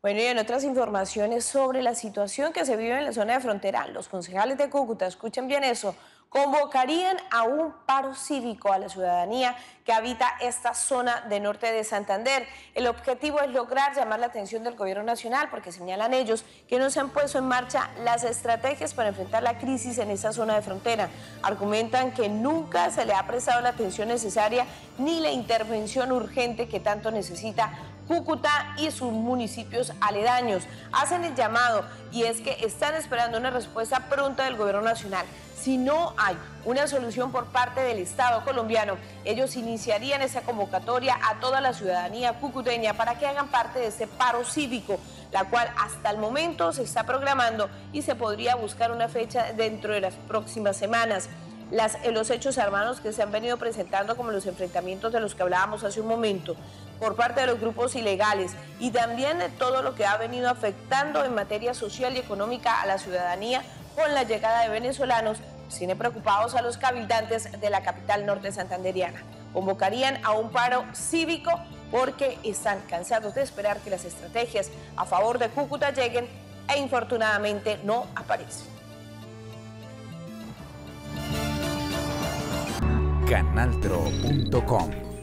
Bueno, y en otras informaciones sobre la situación que se vive en la zona de frontera, los concejales de Cúcuta, escuchen bien eso, convocarían a un paro cívico a la ciudadanía que habita esta zona de norte de Santander. El objetivo es lograr llamar la atención del gobierno nacional porque señalan ellos que no se han puesto en marcha las estrategias para enfrentar la crisis en esa zona de frontera. Argumentan que nunca se le ha prestado la atención necesaria ni la intervención urgente que tanto necesita Cúcuta y sus municipios aledaños. Hacen el llamado y es que están esperando una respuesta pronta del gobierno nacional. Si no hay una solución por parte del Estado colombiano, ellos iniciarían esa convocatoria a toda la ciudadanía cucuteña para que hagan parte de ese paro cívico, la cual hasta el momento se está programando y se podría buscar una fecha dentro de las próximas semanas. Las, eh, los hechos armados que se han venido presentando como los enfrentamientos de los que hablábamos hace un momento por parte de los grupos ilegales y también de todo lo que ha venido afectando en materia social y económica a la ciudadanía con la llegada de venezolanos, tiene preocupados a los cabildantes de la capital norte santanderiana. Convocarían a un paro cívico porque están cansados de esperar que las estrategias a favor de Cúcuta lleguen e infortunadamente no aparecen. canaltro.com